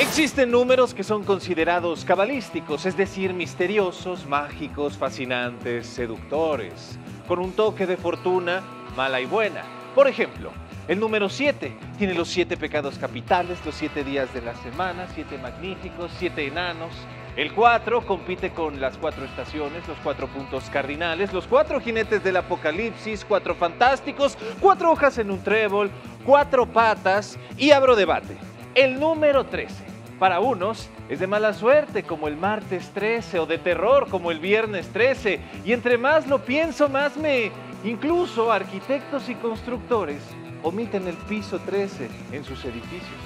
Existen números que son considerados cabalísticos, es decir, misteriosos, mágicos, fascinantes, seductores, con un toque de fortuna mala y buena. Por ejemplo, el número 7 tiene los siete pecados capitales, los siete días de la semana, siete magníficos, siete enanos. El 4 compite con las cuatro estaciones, los cuatro puntos cardinales, los cuatro jinetes del apocalipsis, cuatro fantásticos, cuatro hojas en un trébol, cuatro patas y abro debate. El número 13 para unos es de mala suerte como el martes 13 o de terror como el viernes 13. Y entre más lo pienso, más me... Incluso arquitectos y constructores omiten el piso 13 en sus edificios.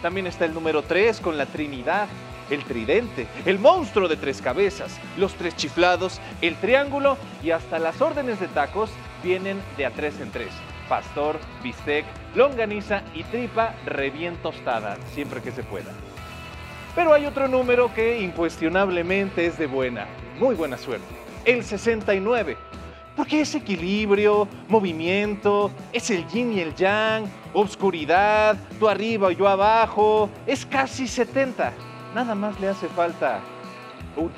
También está el número 3 con la Trinidad, el tridente, el monstruo de tres cabezas, los tres chiflados, el triángulo y hasta las órdenes de tacos vienen de a tres en tres. Pastor, bistec, longaniza y tripa revién tostada, siempre que se pueda. Pero hay otro número que incuestionablemente es de buena, muy buena suerte. El 69. Porque es equilibrio, movimiento, es el yin y el yang, obscuridad, tú arriba y yo abajo. Es casi 70. Nada más le hace falta un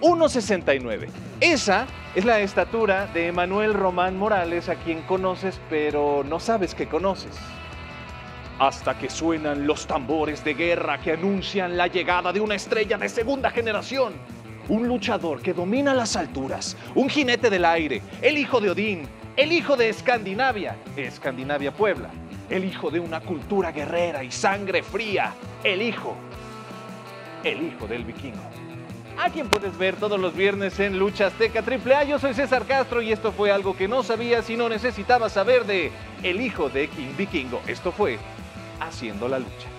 1,69. Esa es la estatura de Emanuel Román Morales, a quien conoces, pero no sabes que conoces hasta que suenan los tambores de guerra que anuncian la llegada de una estrella de segunda generación. Un luchador que domina las alturas, un jinete del aire, el hijo de Odín, el hijo de Escandinavia, Escandinavia Puebla, el hijo de una cultura guerrera y sangre fría, el hijo, el hijo del vikingo. A quien puedes ver todos los viernes en Lucha Azteca AAA. Yo soy César Castro y esto fue algo que no sabías y no necesitabas saber de El hijo de King Vikingo. Esto fue haciendo la lucha.